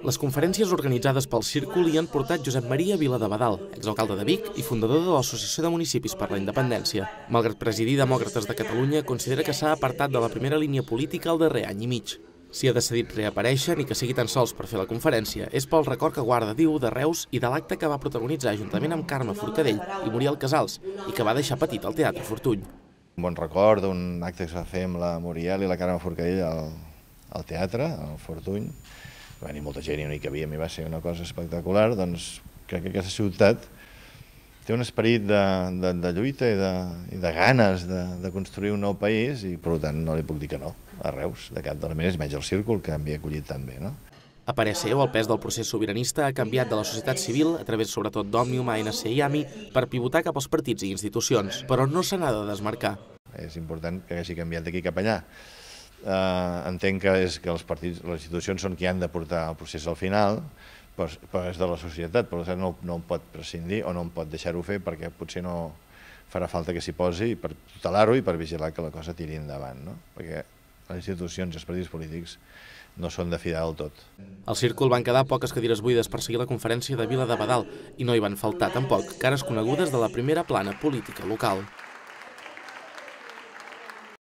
Les conferències organitzades pel Círcul hi han portat Josep Maria Vila de Badal, exalcalde de Vic i fundador de l'Associació de Municipis per la Independència. Malgrat presidir Demòcrates de Catalunya, considera que s'ha apartat de la primera línia política el darrer any i mig. Si ha decidit reaparèixer, ni que sigui tan sols per fer la conferència, és pel record que guarda, diu, de Reus i de l'acte que va protagonitzar juntament amb Carme Forcadell i Muriel Casals i que va deixar petit al Teatre Fortuny. Un bon record d'un acte que es va fer amb la Muriel i la Carme Forcadell al, al teatre, al Fortuny, va venir molta gent i no hi cabia, i va ser una cosa espectacular, doncs crec que aquesta ciutat té un esperit de, de, de lluita i de, i de ganes de, de construir un nou país i per tant no li puc dir que no a Reus, de cap de les maneres, menys el círcul que m'havia acollit tan bé. No? A parer seu, el pes del procés sobiranista ha canviat de la societat civil, a través sobretot d'Òmnium, ANC i AMI, per pivotar cap als partits i institucions, però no se n'ha de desmarcar. És important que hagi canviat d'aquí cap allà eh, entenc que, és que els partits, les institucions són qui han de portar el procés al final, però, però és de la societat, per tant no, no en pot prescindir o no en pot deixar-ho fer perquè potser no farà falta que s'hi posi per tutelar-ho i per vigilar que la cosa tiri endavant, no? perquè les institucions i els partits polítics no són de fidar del tot. Al círcul van quedar poques cadires buides per seguir la conferència de Vila de Badal i no hi van faltar tampoc cares conegudes de la primera plana política local.